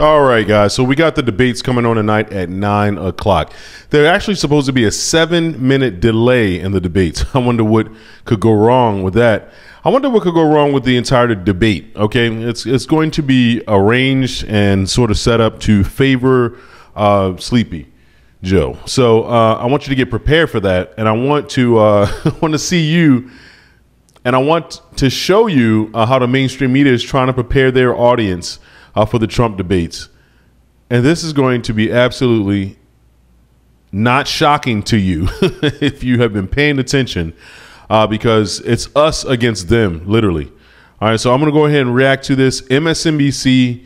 All right, guys. So we got the debates coming on tonight at nine o'clock. They're actually supposed to be a seven-minute delay in the debates. I wonder what could go wrong with that. I wonder what could go wrong with the entire debate. Okay, it's it's going to be arranged and sort of set up to favor uh, Sleepy Joe. So uh, I want you to get prepared for that, and I want to uh, want to see you, and I want to show you uh, how the mainstream media is trying to prepare their audience for the Trump debates. And this is going to be absolutely not shocking to you if you have been paying attention uh, because it's us against them, literally. All right, so I'm going to go ahead and react to this MSNBC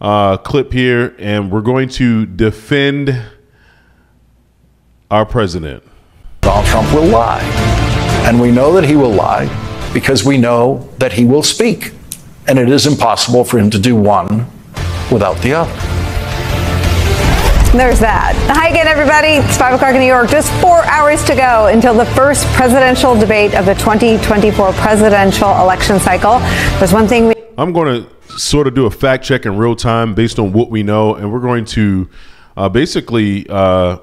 uh, clip here, and we're going to defend our president. Donald Trump will lie. And we know that he will lie because we know that he will speak. And it is impossible for him to do one without the other. There's that. Hi again, everybody. It's 5 o'clock in New York. Just four hours to go until the first presidential debate of the 2024 presidential election cycle. There's one thing we. I'm going to sort of do a fact check in real time based on what we know, and we're going to uh, basically uh,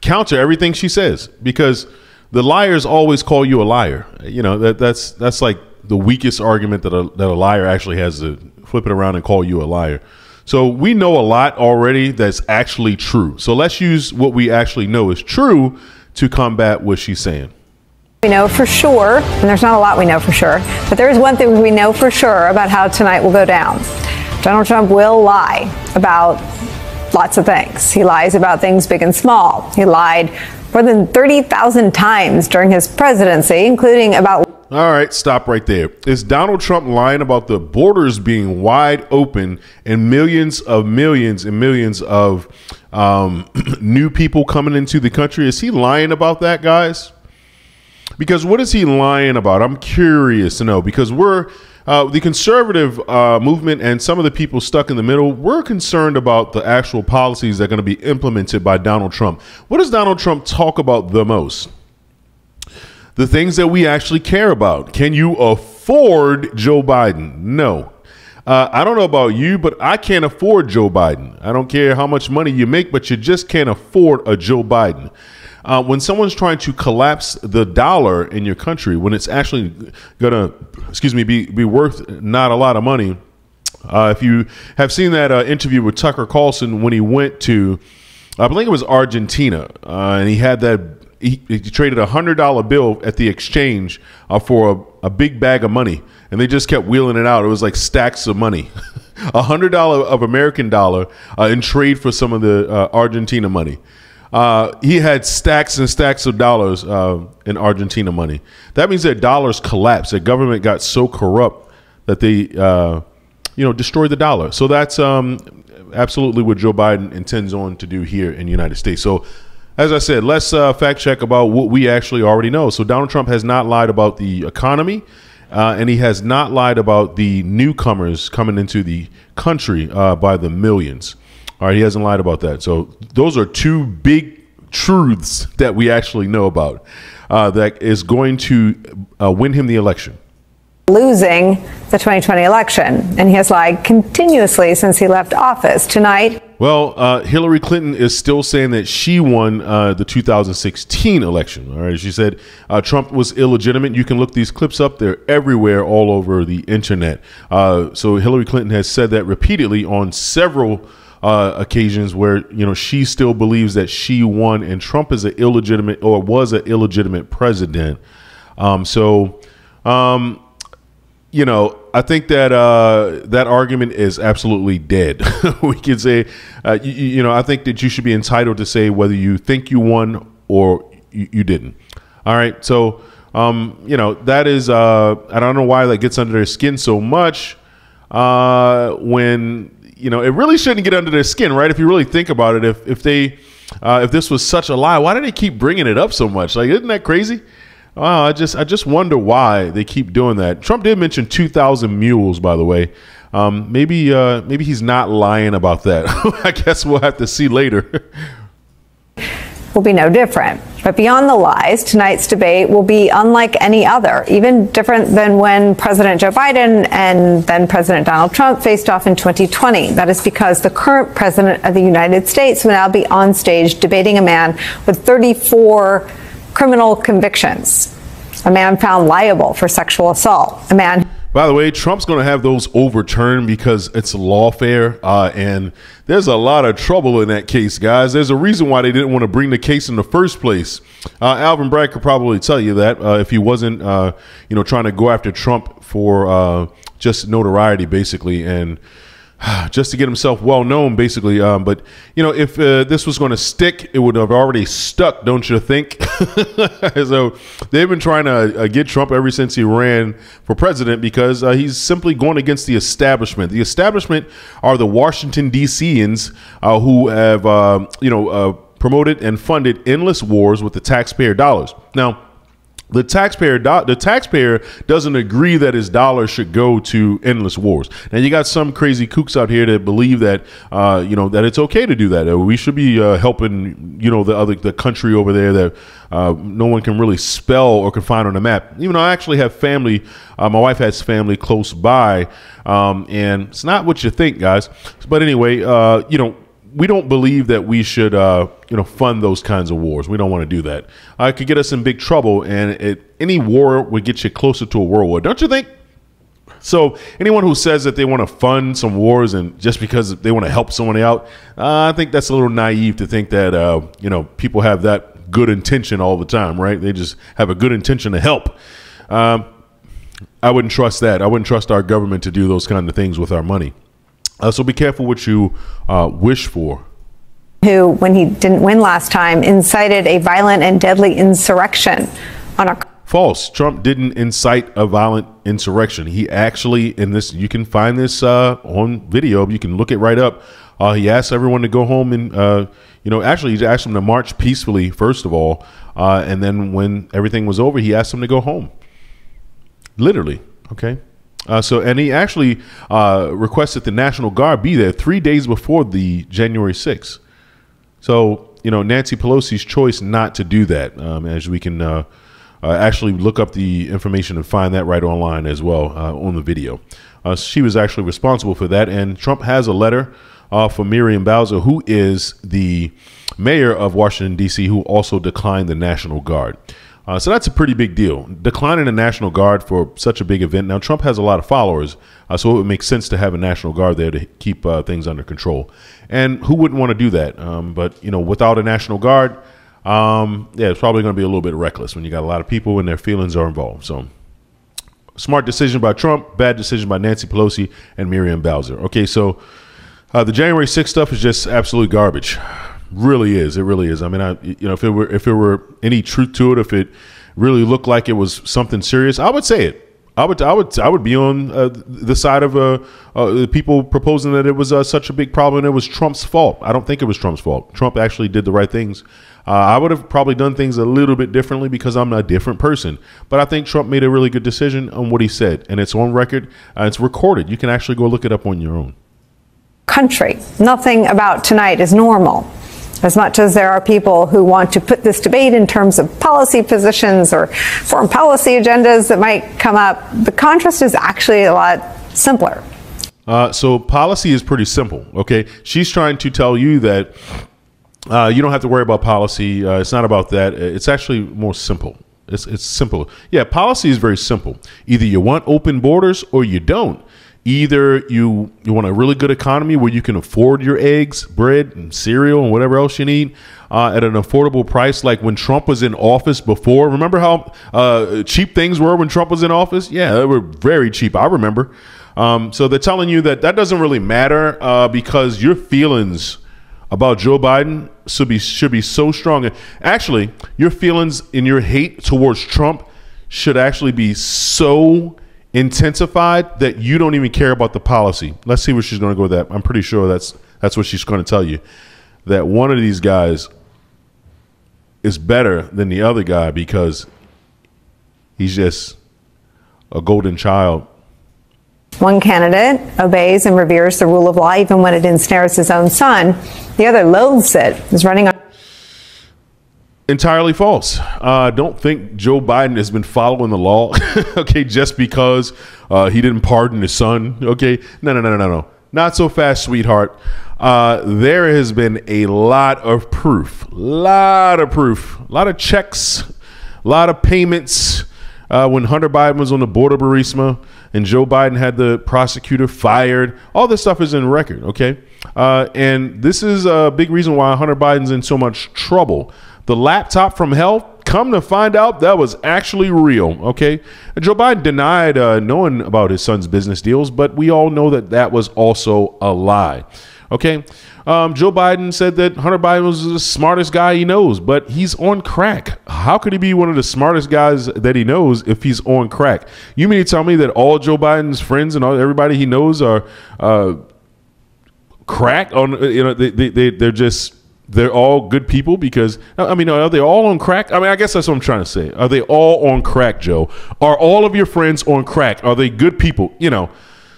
counter everything she says because the liars always call you a liar. You know that that's that's like the weakest argument that a, that a liar actually has to flip it around and call you a liar. So we know a lot already that's actually true. So let's use what we actually know is true to combat what she's saying. We know for sure, and there's not a lot we know for sure, but there is one thing we know for sure about how tonight will go down. Donald Trump will lie about lots of things. He lies about things big and small. He lied more than 30,000 times during his presidency, including about all right, stop right there. Is Donald Trump lying about the borders being wide open and millions of millions and millions of um, new people coming into the country? Is he lying about that, guys? Because what is he lying about? I'm curious to know because we're uh, the conservative uh, movement and some of the people stuck in the middle, we're concerned about the actual policies that are going to be implemented by Donald Trump. What does Donald Trump talk about the most? The things that we actually care about. Can you afford Joe Biden? No. Uh, I don't know about you, but I can't afford Joe Biden. I don't care how much money you make, but you just can't afford a Joe Biden. Uh, when someone's trying to collapse the dollar in your country, when it's actually gonna, excuse me, be be worth not a lot of money. Uh, if you have seen that uh, interview with Tucker Carlson when he went to, I believe it was Argentina, uh, and he had that he, he traded a hundred dollar bill at the exchange uh, for a, a, big bag of money, and they just kept wheeling it out. It was like stacks of money, a hundred dollar of American dollar uh, in trade for some of the uh, Argentina money. Uh, he had stacks and stacks of dollars uh, in Argentina money. That means that dollars collapsed. The government got so corrupt that they, uh, you know, destroyed the dollar. So that's um, absolutely what Joe Biden intends on to do here in the United States. So as I said, let's uh, fact check about what we actually already know. So Donald Trump has not lied about the economy, uh, and he has not lied about the newcomers coming into the country uh, by the millions. All right, he hasn't lied about that. So those are two big truths that we actually know about uh, that is going to uh, win him the election losing the 2020 election. And he has lied continuously since he left office. Tonight, well, uh, Hillary Clinton is still saying that she won uh, the 2016 election. All right, she said uh, Trump was illegitimate. You can look these clips up; they're everywhere, all over the internet. Uh, so Hillary Clinton has said that repeatedly on several uh, occasions, where you know she still believes that she won, and Trump is an illegitimate or was an illegitimate president. Um, so. Um, you know, I think that uh, that argument is absolutely dead. we can say, uh, you, you, know, I think that you should be entitled to say whether you think you won or you, you didn't. All right, so um, you know that is. Uh, I don't know why that gets under their skin so much. Uh, when you know it really shouldn't get under their skin, right? If you really think about it, if if they uh, if this was such a lie, why do they keep bringing it up so much? Like, isn't that crazy? Wow, I just I just wonder why they keep doing that. Trump did mention 2,000 mules, by the way. Um, maybe uh, maybe he's not lying about that. I guess we'll have to see later. will be no different. But But beyond the lies, tonight's debate will be unlike any other, even different than when President Joe Biden and then President Donald Trump faced off in 2020. That is because the current president of the United States will now be on stage debating a man with 34 criminal convictions, a man found liable for sexual assault, a man by the way, Trump's going to have those overturned because it's lawfare, uh, and there's a lot of trouble in that case, guys. There's a reason why they didn't want to bring the case in the first place. Uh, Alvin Bragg could probably tell you that uh, if he wasn't, uh, you know, trying to go after Trump for uh, just notoriety, basically, and just to get himself well known, basically. Um, but you know, if uh, this was going to stick, it would have already stuck, don't you think? so they've been trying to uh, get Trump ever since he ran for president because uh, he's simply going against the establishment. The establishment are the Washington D.C.ians uh, who have, uh, you know, uh, promoted and funded endless wars with the taxpayer dollars. Now the taxpayer do- the taxpayer doesn't agree that his dollar should go to endless wars. Now you got some crazy kooks out here that believe that uh, you know that it's okay to do that. Uh, we should be uh, helping you know the other the country over there that uh, no one can really spell or can find on a map. Even though I actually have family, uh, my wife has family close by, um, and it's not what you think, guys. But anyway, you know we don't believe that we should, uh, you know, fund those kinds of wars. We don't want to do that. Uh, it could get us in big trouble, and it, any war would get you closer to a world war, don't you think? So anyone who says that they want to fund some wars and just because they want to help someone out, uh, I think that's a little naive to think that uh, you know people have that good intention all the time, right? They just have a good intention to help. Um, I wouldn't trust that. I wouldn't trust our government to do those kind of things with our money. Uh, so be careful what you uh, wish for. Who, when he didn't win last time, incited a violent and deadly insurrection on a. False. Trump didn't incite a violent insurrection. He actually, in this, you can find this uh, on video. You can look it right up. Uh, he asked everyone to go home and, uh, you know, actually, he asked them to march peacefully, first of all. Uh, and then when everything was over, he asked them to go home. Literally. Okay. Uh, so, and he actually uh, requested the National Guard be there three days before the January 6th. So, you know, Nancy Pelosi's choice not to do that, um, as we can uh, uh actually look up the information and find that right online as well uh, on the video. Uh, she was actually responsible for that, and Trump has a letter for Miriam Bowser, who is the mayor of Washington D.C., who also declined the National Guard. Uh, so that's a pretty big deal. Declining the National Guard for such a big event. Now, Trump has a lot of followers, uh, so it would make sense to have a National Guard there to keep uh, things under control. And who wouldn't want to do that? Um, but, you know, without a National Guard, um, yeah, it's probably going to be a little bit reckless when you got a lot of people and their feelings are involved. So, smart decision by Trump, bad decision by Nancy Pelosi and Miriam Bowser. Okay, so uh, the January 6th stuff is just absolute garbage. Really is. It really is. I mean, I you know, if it were if there were any truth to it, if it really looked like it was something serious, I would say it. I would, I would, I would be on uh, the side of uh, uh, people proposing that it was uh, such a big problem. and It was Trump's fault. I don't think it was Trump's fault. Trump actually did the right things. Uh, I would have probably done things a little bit differently because I'm a different person. But I think Trump made a really good decision on what he said, and it's on record. Uh, it's recorded. You can actually go look it up on your own. Country. Nothing about tonight is normal. As much as there are people who want to put this debate in terms of policy positions or foreign policy agendas that might come up, the contrast is actually a lot simpler. Uh, so policy is pretty simple. Okay, she's trying to tell you that uh, you don't have to worry about policy. Uh, it's not about that. It's actually more simple. It's it's simple. Yeah, policy is very simple. Either you want open borders or you don't. Either you you want a really good economy where you can afford your eggs, bread, and cereal, and whatever else you need uh, at an affordable price, like when Trump was in office before. Remember how uh, cheap things were when Trump was in office? Yeah, they were very cheap. I remember. Um, so they're telling you that that doesn't really matter uh, because your feelings about Joe Biden should be should be so strong. Actually, your feelings and your hate towards Trump should actually be so intensified that you don't even care about the policy. Let's see where she's going to go with that. I'm pretty sure that's that's what she's going to tell you. That one of these guys is better than the other guy because he's just a golden child. One candidate obeys and reveres the rule of law even when it ensnares his own son. The other loathes it, is running on entirely false. Uh, don't think Joe Biden has been following the law, okay, just because uh, he didn't pardon his son, okay? No, no, no, no, no, no. Not so fast, sweetheart. Uh, there has been a lot of proof, a lot of proof, a lot of checks, a lot of payments. Uh, when Hunter Biden was on the board of Burisma and Joe Biden had the prosecutor fired, all this stuff is in record, okay? Uh, and this is a big reason why Hunter Biden's in so much trouble. The laptop from hell, come to find out that was actually real. Okay. Joe Biden denied uh, knowing about his son's business deals, but we all know that that was also a lie. Okay. Um, Joe Biden said that Hunter Biden was the smartest guy he knows, but he's on crack. How could he be one of the smartest guys that he knows if he's on crack? You mean to tell me that all Joe Biden's friends and all everybody he knows are uh, crack on? You know, they, they, they they're just they're all good people because I mean, are they all on crack? I mean, I guess that's what I'm trying to say. Are they all on crack, Joe? Are all of your friends on crack? Are they good people? You know,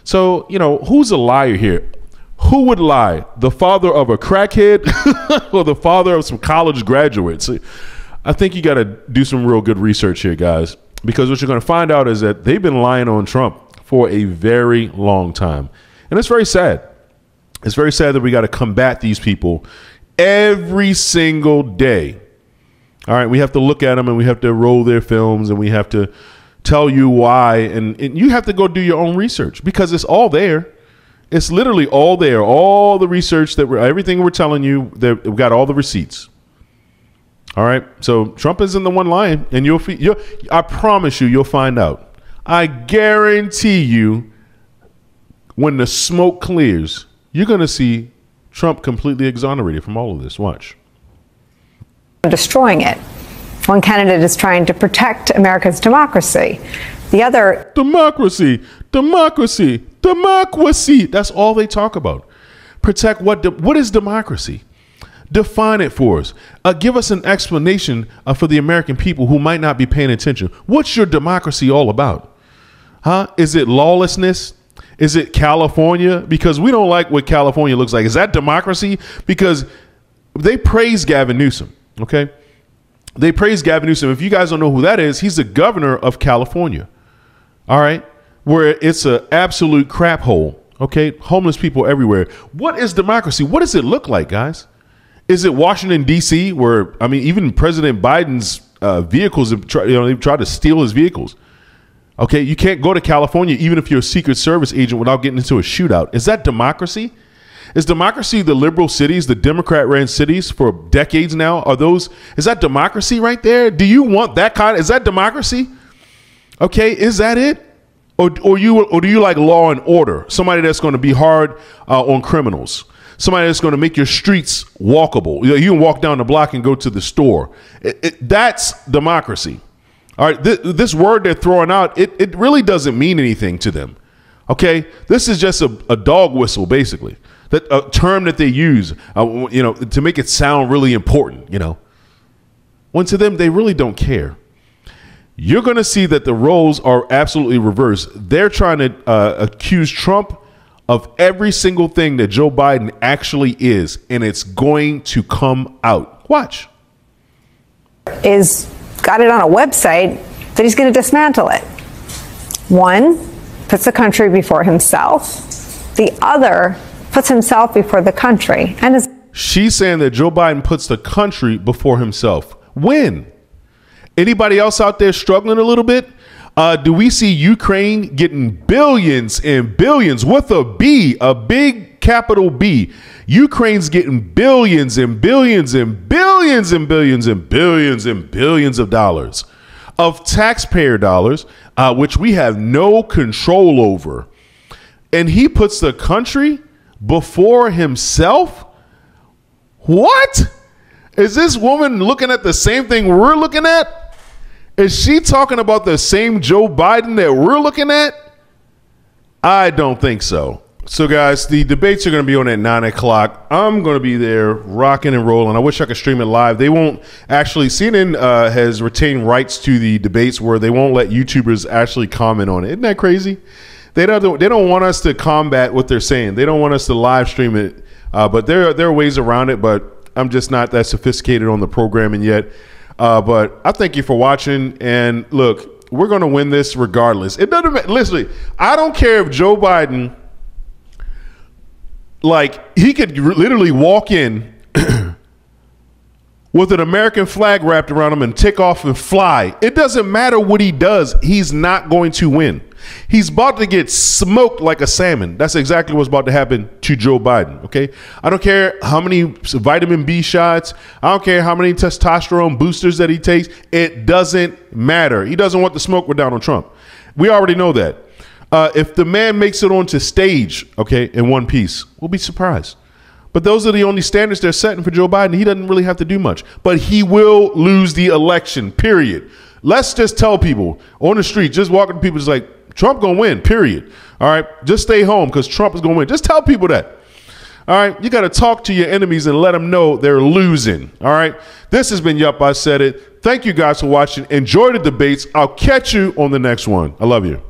so you know who's a liar here? Who would lie? The father of a crackhead or the father of some college graduates? I think you got to do some real good research here, guys, because what you're going to find out is that they've been lying on Trump for a very long time, and it's very sad. It's very sad that we got to combat these people every single day. All right, we have to look at them and we have to roll their films and we have to tell you why. And, and you have to go do your own research because it's all there. It's literally all there. All the research that we're, everything we're telling you, that we've got all the receipts. All right. So Trump is in the one line, and you'll, you'll, I promise you, you'll find out. I guarantee you, when the smoke clears, you're going to see Trump completely exonerated from all of this. Watch. Destroying it. One candidate is trying to protect America's democracy. The other. Democracy, democracy, democracy. That's all they talk about. Protect what? What is democracy? Define it for us. Uh, give us an explanation uh, for the American people who might not be paying attention. What's your democracy all about? Huh? Is it lawlessness? Is it California? Because we don't like what California looks like. Is that democracy? Because they praise Gavin Newsom, okay? They praise Gavin Newsom. If you guys don't know who that is, he's the governor of California. All right? Where it's an absolute crap hole, okay? Homeless people everywhere. What is democracy? What does it look like, guys? Is it Washington, D.C., where, I mean, even President Biden's uh, vehicles, have tried, you know, they've tried to steal his vehicles. Okay, you can't go to California even if you're a Secret Service agent without getting into a shootout. Is that democracy? Is democracy the liberal cities, the Democrat ran cities for decades now? Are those is that democracy right there? Do you want that kind? Is that democracy? Okay, is that it? Or, or you or do you like law and order? Somebody that's going to be hard uh, on criminals. Somebody that's going to make your streets walkable. You, know, you, can walk down the block and go to the store. It, it, that's democracy. All right, th- this word they're throwing out, it, it really doesn't mean anything to them. Okay, this is just a, a dog whistle, basically. That a term that they use, uh, you know, to make it sound really important. You know, when to them they really don't care. You're going to see that the roles are absolutely reversed. They're trying to uh, accuse Trump of every single thing that Joe Biden actually is, and it's going to come out. Watch. Is got it on a website that he's going to dismantle it. One puts the country before himself. The other puts himself before the country. And is she's saying that Joe Biden puts the country before himself. When? Anybody else out there struggling a little bit? Uh, do we see Ukraine getting billions and billions with a B, a big capital B? Ukraine's getting billions and billions and billions and billions and billions and billions of dollars of taxpayer dollars, uh, which we have no control over. And he puts the country before himself? What? Is this woman looking at the same thing we're looking at? Is she talking about the same Joe Biden that we're looking at? I don't think so. So, guys, the debates are going to be on at nine o'clock. I'm going to be there, rocking and rolling. I wish I could stream it live. They won't actually. CNN uh, has retained rights to the debates where they won't let YouTubers actually comment on it. Isn't that crazy? They don't. They don't want us to combat what they're saying. They don't want us to live stream it. Uh, but there, there are ways around it. But I'm just not that sophisticated on the programming yet. Uh, but I thank you for watching. And look, we're going to win this regardless. It doesn't matter. Listen, I don't care if Joe Biden, like, he could literally walk in with an American flag wrapped around him and take off and fly. It doesn't matter what he does, he's not going to win. He's about to get smoked like a salmon. That's exactly what's about to happen to Joe Biden. Okay. I don't care how many vitamin B shots, I don't care how many testosterone boosters that he takes. It doesn't matter. He doesn't want the smoke with Donald Trump. We already know that. Uh, if the man makes it onto stage, okay, in one piece, we'll be surprised. But those are the only standards they're setting for Joe Biden. He doesn't really have to do much. But he will lose the election, period. Let's just tell people on the street, just walking to people, just like, Trump gonna win, period. All right. Just stay home because Trump is gonna win. Just tell people that. All right. You got to talk to your enemies and let them know they're losing. All right. This has been Yup, I Said It. Thank you guys for watching. Enjoy the debates. I'll catch you on the next one. I love you.